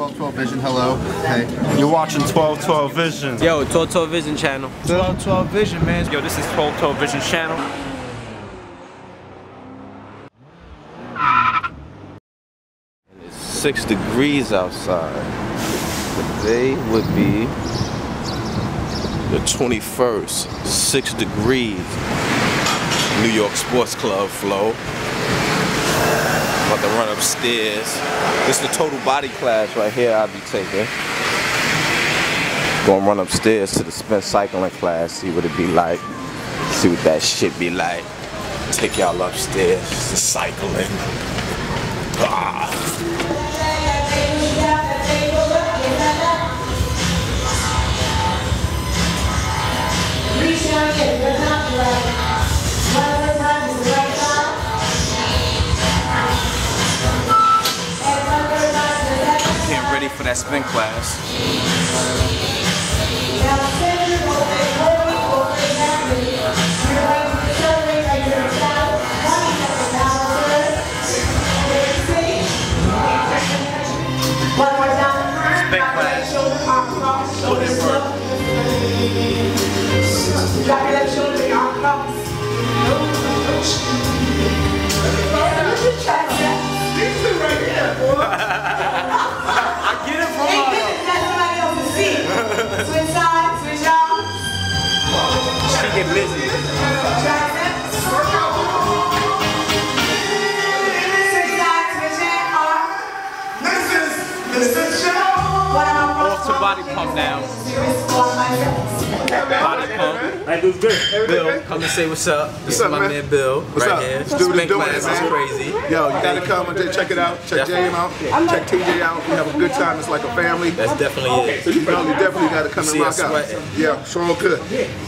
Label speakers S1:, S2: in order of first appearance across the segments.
S1: 1212 Vision, hello. Hey.
S2: You're watching 1212 Vision.
S3: Yo, 1212 Vision channel.
S4: 1212 Vision, man.
S3: Yo, this is 1212 Vision channel.
S5: It's six degrees outside. Today would be the 21st, six degrees. New York Sports Club flow. About to run upstairs. This is the total body class right here I'll be taking. Gonna run upstairs to the spin cycling class, see what it be like. See what that shit be like. Take y'all upstairs to cycling. Ah. That spin class.
S3: Spin class.
S6: Put in work. Drop your left shoulder, your arm cross. These two right here, boy. I
S3: get it from
S6: Hey, this is not somebody else's seat. Switch sides, switch arms.
S3: She get busy.
S6: Triceps. Switch sides, switch hand, arm. This is, this is show. One of my
S3: Off to body pump now. Body pump.
S2: That dude's good.
S3: Bill, come and say what's up. This
S1: What's
S3: is
S1: up,
S3: my
S1: man?
S3: man Bill,
S1: What's
S3: right
S1: up?
S3: here.
S1: Let's do it,
S3: Spin
S1: let's do it,
S3: class is
S1: man.
S3: crazy.
S1: Yo, you gotta come and check it out. Check James out. Check TJ out. We have a good time. It's like a family.
S3: That's definitely it.
S1: You know, you definitely gotta come and rock out. Yeah, sure could.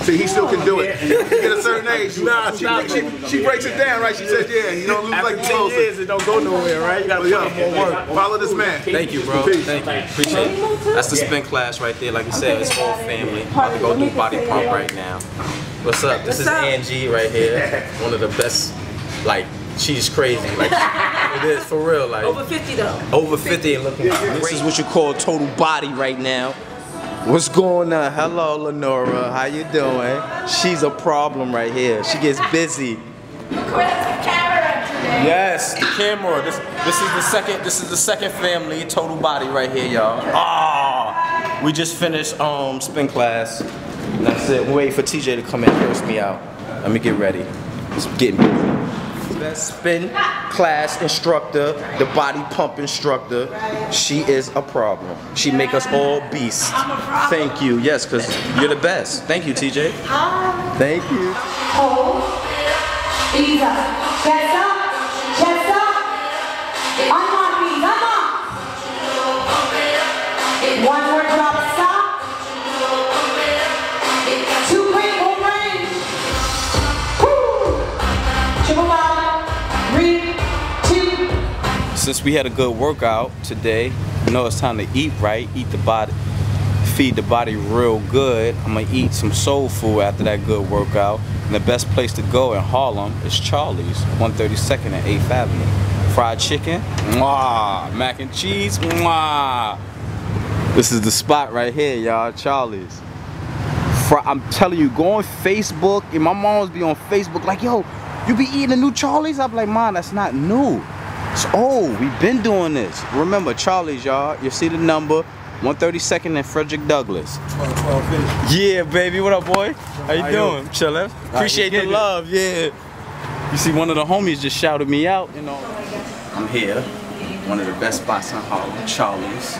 S1: See, he still can do it. He get a certain age. Nah, she, she, she breaks it down, right? She says, yeah, you don't lose
S2: After
S1: like
S2: 10 years, it don't go nowhere, right? You gotta
S1: But
S2: put
S1: yo,
S2: in more work.
S1: Follow this man.
S3: Thank you, bro.
S1: Peace.
S3: Thank you. Appreciate it. That's the spin class right there. Like you said, it's all family. About to go do body pump right now. What's up? This is Angie right here. One of the best. Like she's crazy. Like it is for real. Like
S7: Over 50 though.
S3: over 50 and looking
S5: This is what you call total body right now. What's going on? Hello, Lenora. How you doing? She's a problem right here. She gets busy.
S3: Yes, the camera. This this is the second this is the second family total body right here, y'all. Ah, we just finished um spin class. And that's it. We're waiting for TJ to come in and curse me out. Let me get ready. It's getting busy. Best spin class instructor, the body pump instructor. She is a problem. She make us all beasts. Thank you. Yes, cause you're the best. Thank you, TJ. Thank you.
S5: Since we had a good workout today, you know it's time to eat right, eat the body, feed the body real good. I'm gonna eat some soul food after that good workout. And the best place to go in Harlem is Charlie's, 132nd and 8th Avenue. Fried chicken, mwah. Mac and cheese, mwah. This is the spot right here, y'all, Charlie's. I'm telling you, go on Facebook, and my mom's be on Facebook like, yo, you be eating a new Charlie's? I'm like, mom, that's not new. It's old. Oh, we've been doing this. Remember, Charlie's, y'all. You see the number, 132nd and Frederick Douglass. Yeah, baby. What up, boy? How you doing? Chillin'. Appreciate the love. Yeah. You see, one of the homies just shouted me out. You know. I'm here. One of the best spots in Harlem, Charlie's.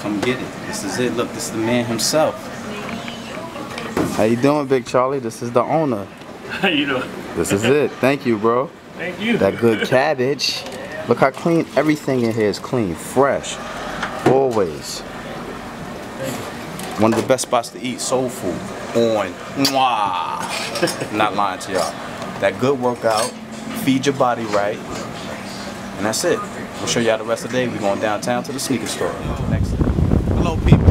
S5: Come get it. This is it. Look, this is the man himself. How you doing, Big Charlie? This is the owner.
S2: How you doing?
S5: This is it. Thank you, bro.
S2: Thank you.
S5: That good cabbage. Look how clean everything in here is clean, fresh. Always. One of the best spots to eat soul food on. Mwah. Not lying to y'all. That good workout, feed your body right, and that's it. We'll show y'all the rest of the day. We're going downtown to the sneaker store. Next. Hello, people.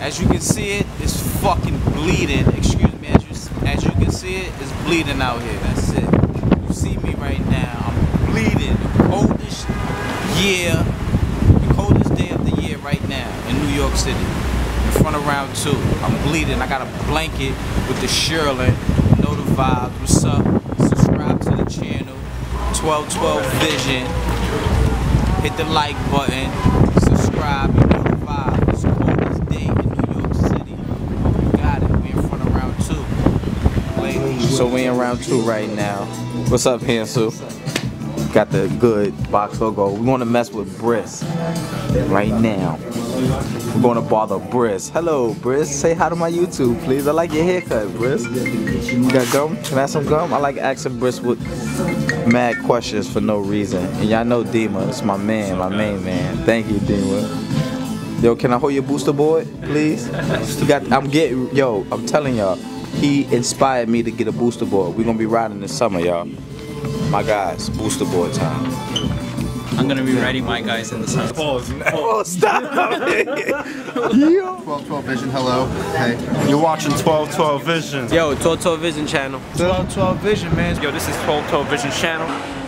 S5: As you can see it, it's fucking bleeding. Excuse me. As you as you can see it, it's bleeding out here. That's it. See me right now. I'm bleeding. The coldest year the coldest day of the year right now in New York City. In front of round two. I'm bleeding. I got a blanket with the Shirley. Know the vibes. What's up? Subscribe to the channel. 1212 Vision. Hit the like button. Subscribe. You know the vibes. It's coldest day in New York City. You got it. We in front of round two. So we in round two right now. What's up, Hansel? Got the good box logo. We want to mess with Briss right now. We're going to bother Briss. Hello, Briss. Say hi to my YouTube, please. I like your haircut, Briss. You got gum? Can I have some gum? I like asking Briss with mad questions for no reason. And y'all know Dima. It's my man, my main man. Thank you, Dima. Yo, can I hold your booster board, please? You got. I'm getting. Yo, I'm telling y'all. He inspired me to get a booster board. We're gonna be riding this summer, y'all. My guys, booster board time.
S7: I'm gonna be riding my guys in the sun.
S5: Oh, stop!
S8: 1212 Vision, hello. Hey.
S2: You're watching 1212 Vision.
S7: Yo, Toto Vision channel.
S4: 1212 Vision, man.
S2: Yo, this is 1212 Vision channel.